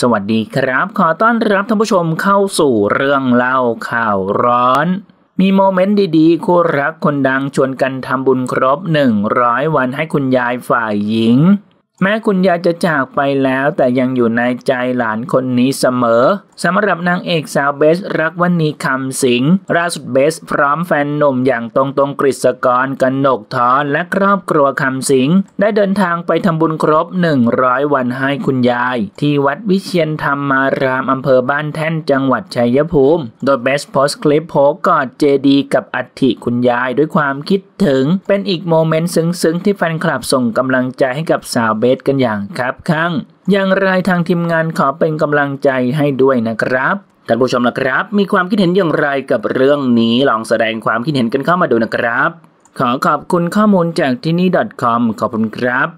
สวัสดีครับ ขอต้อนรับท่านผู้ชมเข้าสู่เรื่องเล่าข่าวร้อน มีโมเมนต์ดีๆ คู่รักคนดังชวนกันทำบุญครบ 100 วันให้คุณยายฝ่ายหญิง แม้คุณยายจะจากไปแล้วแต่ยังอยู่ในใจหลานคนนี้เสมอสำหรับนางเอกสาวเบสรักวันนี้คำสิงล่าสุดเบสพร้อมแฟนหนุ่มอย่างตรงตรงกฤษกรกันกทอนและครอบครัวคำสิงได้เดินทางไปทำบุญครบ 100 วันให้คุณยาย ที่วัดวิเชียนธรรมารามอำเภอบ้านแท่นจังหวัดชัยภูมิ โดยเบสโพสคลิปโพกอดเจดีกับอัฐิคุณยายด้วยความคิดถึง เป็นอีกโมเมนต์ซึ้งๆที่แฟนคลับส่งกำลังใจให้กับสาวเบสกันอย่างครับข้าง อย่างไรทางทีมงานขอเป็นกำลังใจให้ด้วยนะครับท่านผู้ชมนะครับ มีความคิดเห็นอย่างไรกับเรื่องนี้ลองแสดงความคิดเห็นกันเข้ามาดูนะครับ ขอขอบคุณข้อมูลจากที่นี่ .com ขอบคุณครับ